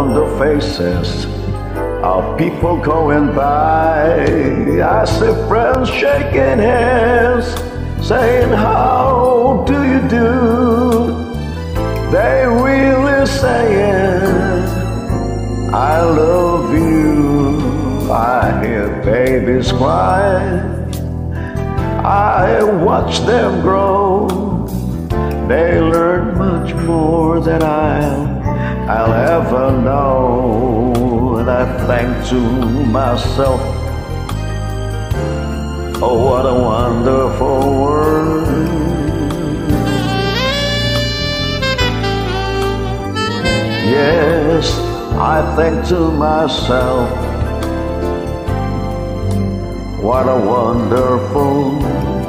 on the faces of people going by. I see friends shaking hands, saying, How do you do? They really saying, I love you. I hear babies cry. I watch them grow. They learn much more than I'll, I'll ever know. And I think to myself, oh, what a wonderful world. Yes, I think to myself, what a wonderful.